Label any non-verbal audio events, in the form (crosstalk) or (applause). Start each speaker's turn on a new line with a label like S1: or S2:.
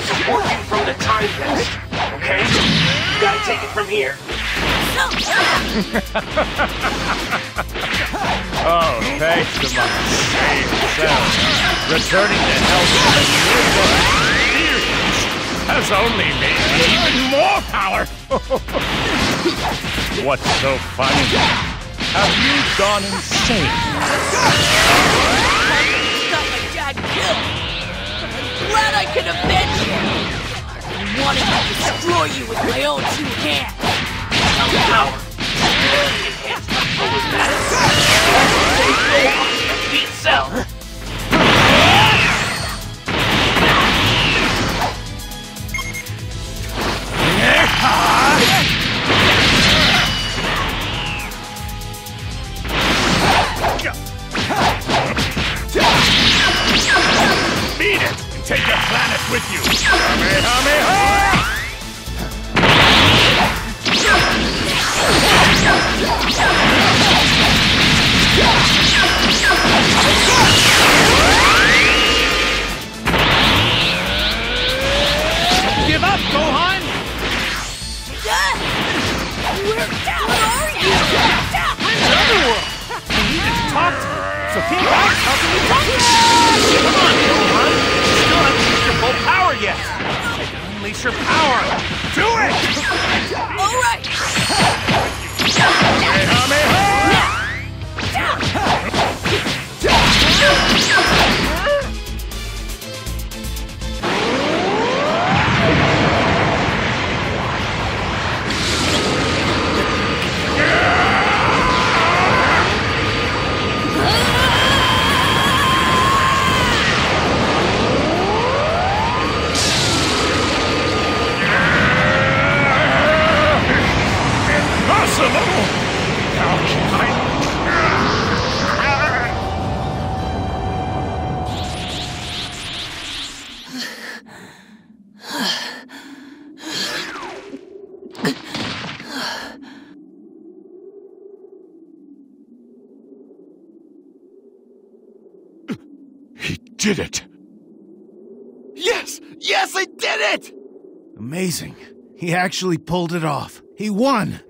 S1: from the time vest, okay? You gotta take it from here. (laughs)
S2: Oh, thanks to my insane self, returning to health experience has only made me even more power. (laughs) What's so funny? Have you gone insane?
S3: Destroy you with my own two hands.
S1: Power. Beat.
S2: Beat it and take your planet with you. Kamehameha!
S4: Give up, Gohan!
S2: did it!
S4: Yes! Yes, I did it! Amazing. He actually pulled it off. He won!